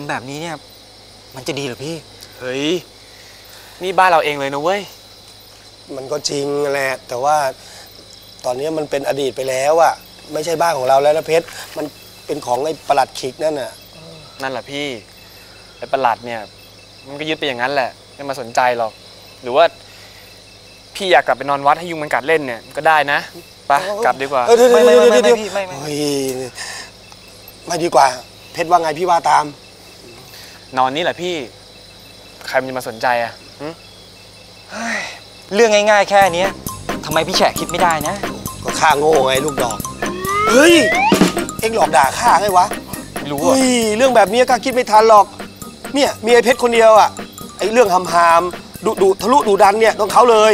ทำแบบนี้เนี่ย มันจะดีเหรอพี่ เฮ้ย นี่บ้านเราเองเลยนะเว้ย มันก็จริงแหละ แต่ว่าตอนนี้มันเป็นอดีตไปแล้วอะไม่ใช่บ้านของเราแล้วนะเพชร มันเป็นของไอ้ประหลัดขิกนั่นน่ะ นั่นแหละพี่ ไอ้ประหลัดเนี่ย มันก็ยึดไปอย่างนั้นแหละ ไม่มาสนใจหรอก หรือว่า พี่อยากกลับไปนอนวัดให้ยุงมันกัดเล่นเนี่ย ก็ได้นะ ไปกลับดีกว่าเออเดี๋ยวไม่ไม่ไม่ไม่เดี๋ยวไม่พี่ไม่ไม่เฮ้ยไม่ดีกว่า เพชรว่าไงพี่ว่าตาม นอนนี่แหละพี่ ใครมันจะมาสนใจอะหึเรื่องง่ายๆ แค่เนี้ยทำไมพี่แฉะคิดไม่ได้นะ ก็ข้าโง่ไงลูกดอก เฮ้ย เอ็งหลอกด่าข้าไงวะไม่รู้เฮ้อะยเรื่องแบบนี้ข้าคิดไม่ทันหรอก เนี่ยมีไอ้เพชรคนเดียวอะไอ้เรื่องหำหามดุดุทะลุดุดันเนี่ยต้องเขาเลย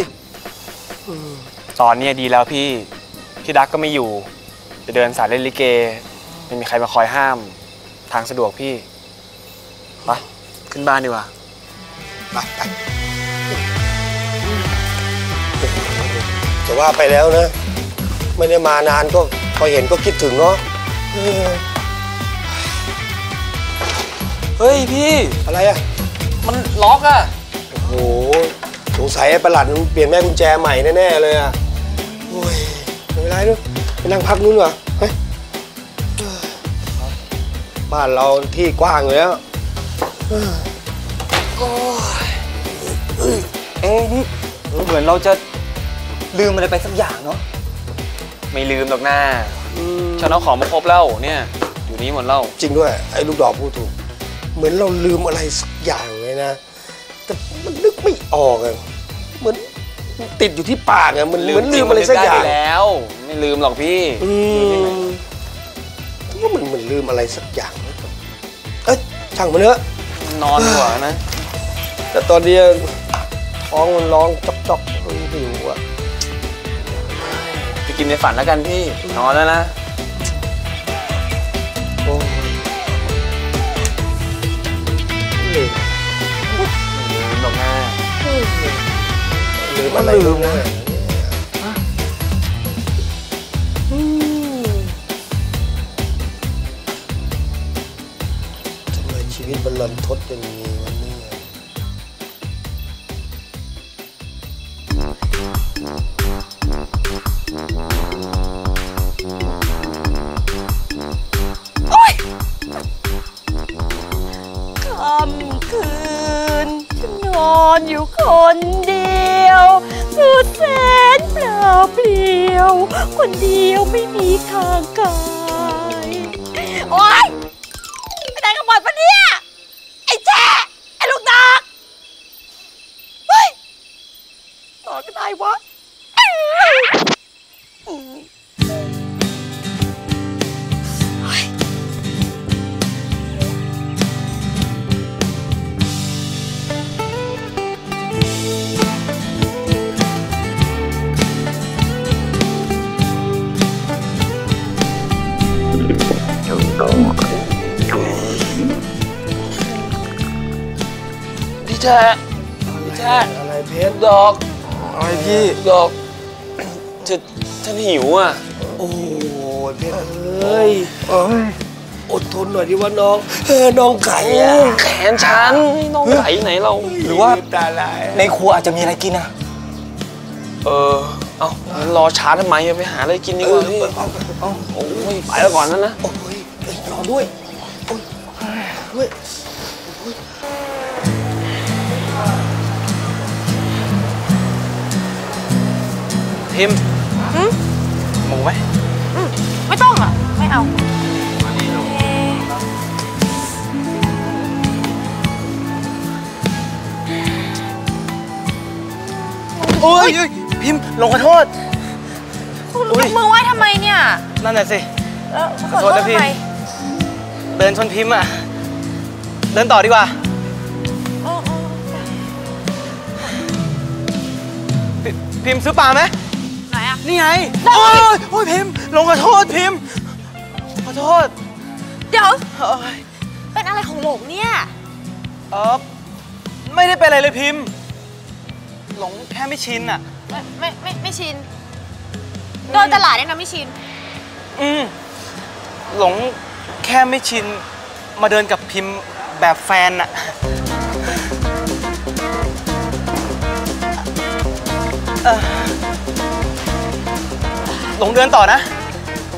ตอนเนี้ยดีแล้วพี่ พี่ดักก็ไม่อยู่ จะเดินสายเล่นลิเก ไม่มีใครมาคอยห้าม ทางสะดวกพี่ ไป ขึ้นบ้านดีกว่า ไปไปจะว่าไปแล้วนะ ไม่ได้มานานก็พอเห็นก็คิดถึงเนาะเออเฮ้ยพี่ อะไรอะมันล็อกอะโอ้โหสงสัยไอ้ประหลัดมันเปลี่ยนแม่กุญแจใหม่แน่ๆเลยอะโอ้ยไม่เป็นไรด้วยไปนั่งพักนู้นดีกว่ะเฮ้ยเออบ้านเราที่กว้างอยู่แล้ว เอ๊ะนี่เหมือนเราจะลืมอะไรไปสักอย่างเนาะไม่ลืมหรอกหน้าฉันเอาของมาครบแล้วเนี่ยอยู่นี่หมดแล้วจริงด้วยไอ้ลูกดอกพูดถูก เหมือนเราลืมอะไรสักอย่างเลยนะ แต่มันนึกไม่ออกอะเหมือนติดอยู่ที่ปากอะมันเหมือนลืมอะไรสักอย่างแล้ว ไม่ลืมหรอกพี่อืมว่ามันเหมือนลืมอะไรสักอย่างเอ้ยช่างมันเถอะ นอนดีกว่านะ แต่ตอนนี้ท้องมันร้องจอกจอกหิวอะไปกินในฝันแล้วกันพี่ นอนแล้วนะโอ้ลืมลืมหรอกหน้าลืมอะไรลืมนะ วิตมันรันทดอย่างนี้วันนี้ค่ำคืนฉันนอนอยู่คนเดียวสุดแสนเปล่าเปลี่ยว คนเดียวไม่มีทางกาย โอ๊ย ไปไหวัดปะเนี่ย พี่แจ๊พี่แจ๊อะไรเพชรดอกอะไรพี่ดอกจะฉันหิวอะ โอ้ยเพชรเอ้ยอดทนหน่อยดิว่าน้องเออน้องไก่อะแขนฉันน้องไหลไหนเรา หรือว่าตาลายในครัวอาจจะมีอะไรกินอะเออเอางั้นรอช้าทำไมอะไปหาอะไรกินดีเอกอว่าพี่เอาเอาโอ้ยไปแล้วก่อนนะนะโอ้ยเอ้ยรอด้วยโอ้ยด้วย พิมพ์หมูไหมไม่ต้องอะ ไม่เอาโอ้ยพิมพ์ลงขอโทษ คุณยกมือไหว้ทำไมเนี่ย นั่นน่ะสิเออขขออโทโทษษนะทำพี่ไมเดินชนพิมพ์อะเดินต่อดีกว่าเออเออพิพิมพ์ซื้อปลาไหมไห นอะนี่ไง โอ้ยโอ้ยพิมพ์ลงขอโทษพิมพ์ขอโทษเดี๋ยวเอ้ยเป็นอะไรของหลงเนี่ยเออไม่ได้เป็นอะไรเลยพิมพ์ หลงแค่ไม่ชินอะไม่ไม่ไม่ไม่ชินเดินตลาดเนี่ยนะไม่ชิน อืมหลงแค่ไม่ชิน มาเดินกับพิมพ์แบบแฟนอะเอ่อ หลงเดินต่อนะ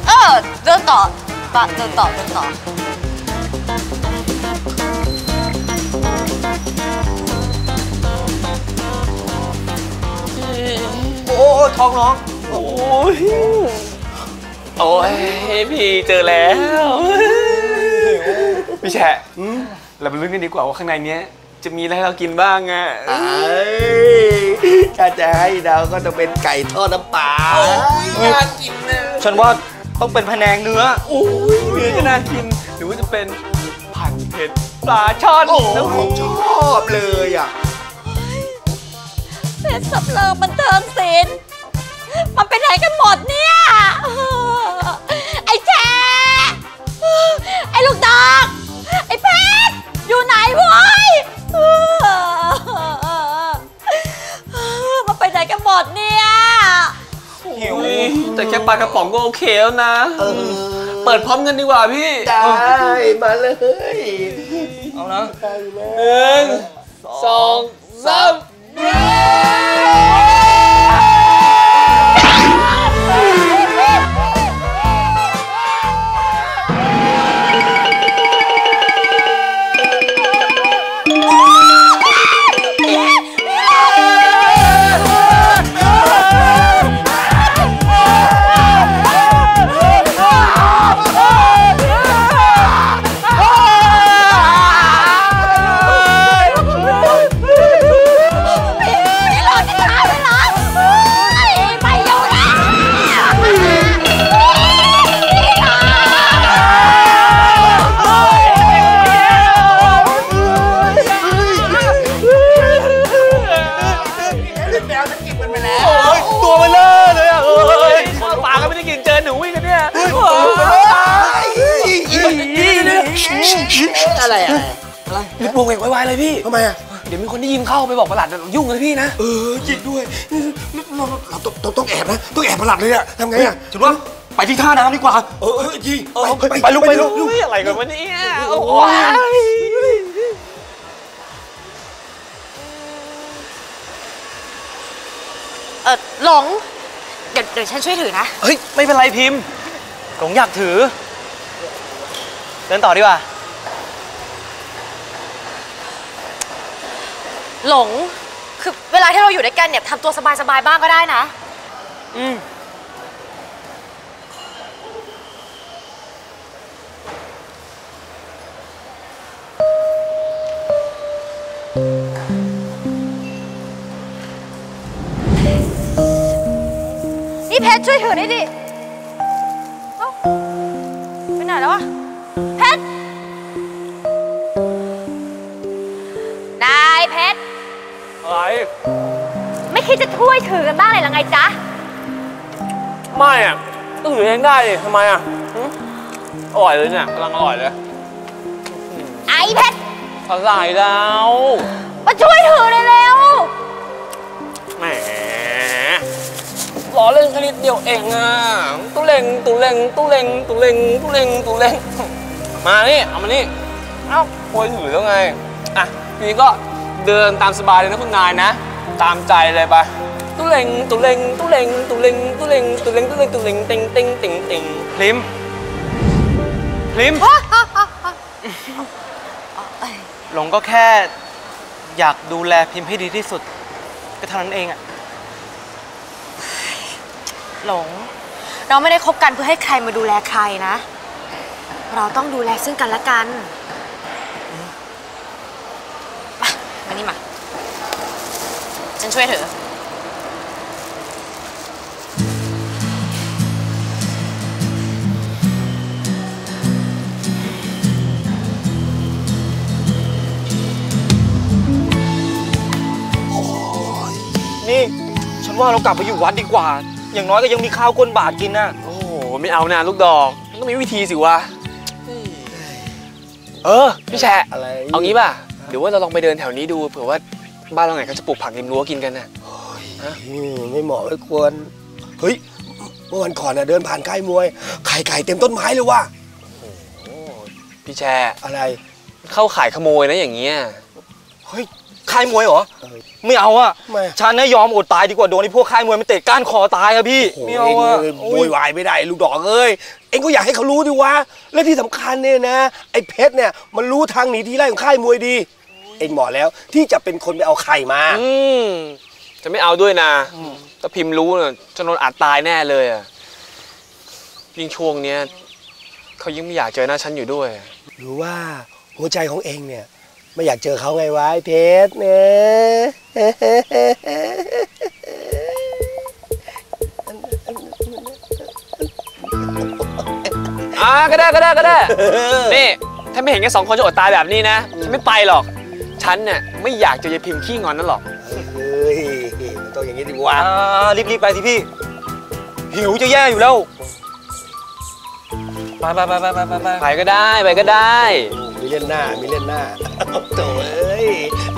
เออ เดินต่อปะเดินต่อ เดินต่อ โอ้ท้องน้อง โอ้ย โอ้ย พี่เจอแล้ว พี่แฉะเราไปลุ้นกันดีกว่าว่าข้างในเนี้ย จะมีอะไรให้เรากินบ้างอะเอ้ยถ้าจะให้เดาก็จะเป็นไก่ทอดน้ำปลาน่ากินนะฉันว่าต้องเป็นพะแนงเนื้อโอ้ยเนื้อก็น่ากิน หรือว่าจะเป็นผัดเผ็ดปลาช่อนโอ้โหน้ำผมชอบเลยอะเพชรสับเริงบันเทิงศิลป์มันไปไหนกันหมดเนี่ย ไอ้แจ๊ไอ้ลูกดอกไอ้เพชรอยู่ไหนวะ มาไปไหนกันหมดเนี่ยหิวแต่แค่ปลากระป๋องก็โอเคแล้วนะ เปิดพร้อมกันดีกว่าพี่ ได้ มาเลย เอานะหนึ่งสองสาม พี่ทำไมอะเดี๋ยวมีคนได้ยินเข้าไปบอกประหลัดนะยุ่งเลยพี่นะเออจริงด้วยเราเราต้องต้องต้องแอบนะต้องแอบประหลัดเลยอะทำไงอะฉันว่าไปที่ท่าน้ำดีกว่า เออเออจริงเออไปลุกไปลุกอุ้ยอะไรกันวะเนี่ยโอ้ยเออหลงเดี๋ยวเดี๋ยวฉันช่วยถือนะ เฮ้ย ไม่เป็นไรพิมพ์หลงอยากถือ เดินต่อดีกว่า หลง คือเวลาที่เราอยู่ด้วยกันเนี่ยทำตัวสบายๆบ้างก็ได้นะ อืม นี่เพชรช่วยถือหน่อยดิ ไม่อะก็ถือเองได้ดิทำไมอะหึอร่อยเลยเนี่ยกำลังอร่อยเลยไอ้เพชรอะไรแล้วมาช่วยถือเลยเร็วแหมล้อเล่นแค่นิดเดียวเองอะตุเล็งตุเล็งตุเล็งตุเล็งตุเล็งตุเล็งมานี่เอามานี่เอ้าโวยถือแล้วไงอะทีนี้ก็เดินตามสบายเลยนะคุณนายนะ ตามใจเลยไป ตุเล็งตุเล็งตุเล็งตุเล็งตุเล็งตุเล็งตุเล็งตุเล็งเต็งเต็งเต็งเต็งพลิมพลิมหลงก็แค่ อยากดูแลพิมพ์ให้ดีที่สุด ก็เท่านั้นเองอะหลง เราไม่ได้คบกันเพื่อให้ใครมาดูแลใครนะ เราต้องดูแลซึ่งกันและกันมามานี่มา ฉันช่วยเถอ ว่าเรากลับไปอยู่วัดดีกว่า อย่างน้อยก็ยังมีข้าวก้นบาทกินน่ะโอ้โหไม่เอานะลูกดอกมันก็มีวิธีสิวะเออพี่แฉะอะไรเอางี้ป่ะหรือว่าเราลองไปเดินแถวนี้ดูเผื่อว่าบ้านเราไหนเขาจะปลูกผักริมรั้วกินกันนะอืมไม่เหมาะไม่ควรเฮ้ยเมื่อวันก่อนน่ะเดินผ่านค่ายมวยไข่ไก่เต็มต้นไม้เลยว่ะพี่แช่อะไร เข้าขายขโมยนะอย่างเงี้ยเฮ้ย ค่ายมวยเหรอ ไม่เอาอะทำไมฉันน่ะยอมอดตายดีกว่าโดนไอ้พวกค่ายมวยมันเตะก้านคอตายอะพี่ ไม่เอาอะโยโวยวายไม่ได้ลูกดอกเอ้ย เอ็งก็อยากให้เขารู้ดิวะ และที่สำคัญเนี่ยนะ ไอ้เพชรเนี่ยมันรู้ทางหนีทีไล่ของค่ายมวยดี เอ็งบอกแล้วที่จะเป็นคนไปเอาไข่มา อืมจะไม่เอาด้วยนะ ถ้าพิมพ์รู้เนี่ยจะโดนอัดตายแน่เลยอะยิ่งช่วงเนี้ยเขายิ่งไม่อยากเจอหน้าฉันอยู่ด้วย หรือว่าหัวใจของเองเนี่ย ไม่อยากเจอเขาไงวะไอ้เพชรเนี่ยอ่าก็ได้ก็ได้ก็ได้ นี่ ถ้าไม่เห็นแค่สองคนจะอดตายแบบนี้นะ ฉันไม่ไปหรอก ฉันเนี่ยไม่อยากเจอยายพิมพ์ขี้งอนนั่นหรอก เฮ้ยมันต้องอย่างนี้ดิวะอ่ารีบๆไปสิพี่ หิวจะแย่อยู่แล้ว ไปไปไปไปไปไปไปไปก็ได้ ไปก็ได้ มีเล่นหน้า มีเล่นหน้าโถ่เอ้ย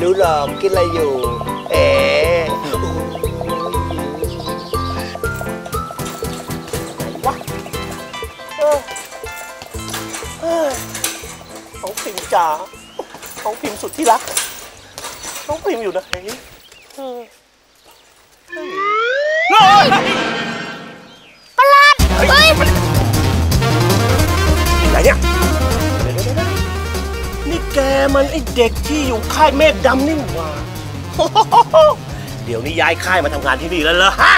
รู้หรอกกินอะไรอยู่ เอ๋วะเออเออน้องพิมจ๋าน้องพิมสุดที่รักน้องพิมอยู่ไหนเออเฮ้ย มันไอเด็กที่อยู่ค่ายเมฆดำนี่หว่า เดี๋ยวนี้ย้ายค่ายมาทำงานที่นี่แล้วเหรอฮะ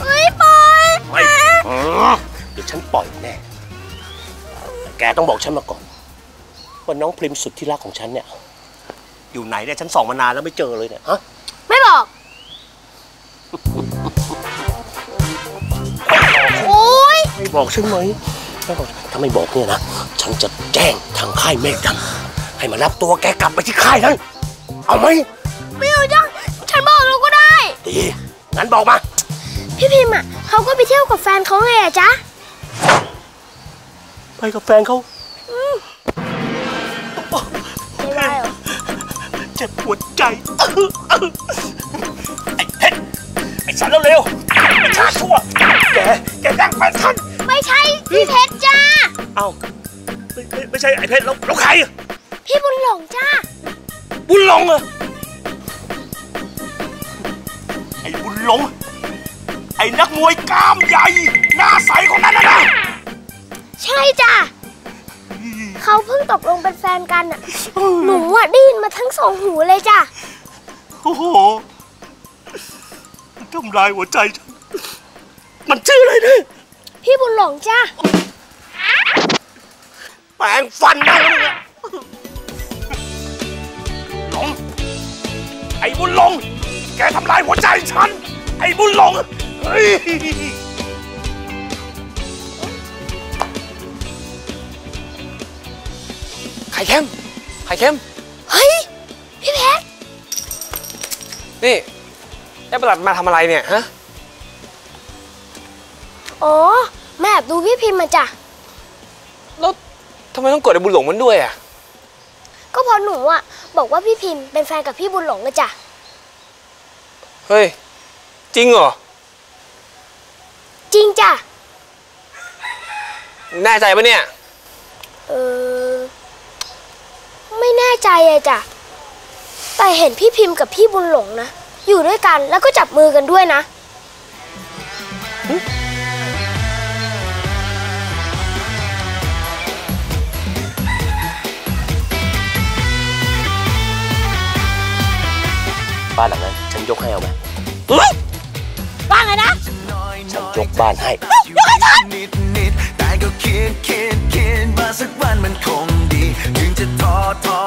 เฮ้ยปอยไม่เดี๋ยวฉันปล่อยแน่ แกต้องบอกฉันมาก่อนว่าน้องพริมสุดที่รักของฉันเนี่ย อยู่ไหนเนี่ยฉันส่องมานานแล้วไม่เจอเลยเนี่ยฮะไม่บอก โอ๊ยไม่บอกใช่ไหมไม่บอกถ้าไม่บอกเนี่ยนะ ฉันจะแจ้งทางค่ายเมฆดำ ให้มารับตัวแกกลับไปที่ค่ายนั้น เอาไหมไม่เอาจ้ะฉันบอกเราก็ได้ ดีงั้นบอกมา พี่พิมพ์อะเขาก็ไปเที่ยวกับแฟนเขาไงอะจ๊ะ ไปกับแฟนเขาไม่ได้หรอเจ็บปวดใจไอ้เพชรไอ้สารเร็วๆไอ้ชาชั่วแกแกแย่งแฟนฉันไม่ใช่พี่เพชรจ้าเอ้าไม่ไม่ไม่ใช่ไอ้เพชรแล้วแล้วใครอะ พี่บุญหลงจ้า บุญหลงเหรอ ไอ้บุญหลง ไอ้นักมวยกล้ามใหญ่ หน้าใสคนนั้นนะนะใช่จ้ะเขาเพิ่งตกลงเป็นแฟนกันอะ หนูอะได้ยินมาทั้งสองหูเลยจ้ะ โอ้โหมันทำลายหัวใจฉัน มันชื่ออะไรเนี่ยพี่บุญหลงจ้าแปลงฟันได้แล้วเนี่ย อ้บุญหลง แกทำลายหัวใจฉัน ไอ้บุญหลงเฮ้ยไข่เค็ม ไข่เค็ม เฮ้ย พี่เพชร นี่ไอ้ประหลัดมาทำอะไรเนี่ยฮะ อ๋อแม่แอบดูพี่พิมพ์มาจ้ะ แล้วทำไมต้องกดไอ้บุญหลงมันด้วยอะ ก็เพราะหนูอะ บอกว่าพี่พิมพ์เป็นแฟนกับพี่บุญหลงนะจ้ะ เฮ้ย จริงเหรอ จริงจ้ะ แน่ใจปะเนี่ย เออ ไม่แน่ใจอะจ้ะ แต่เห็นพี่พิมพ์กับพี่บุญหลงนะ อยู่ด้วยกันแล้วก็จับมือกันด้วยนะ บ้านหลังนั้นฉันยกให้เอาไหมว่าไงนะ ฉันยกบ้านให้นิดนิดๆแต่ก็คิดคิดคิดว่าสักวันมันคงดี ถึงจะท้อท้อ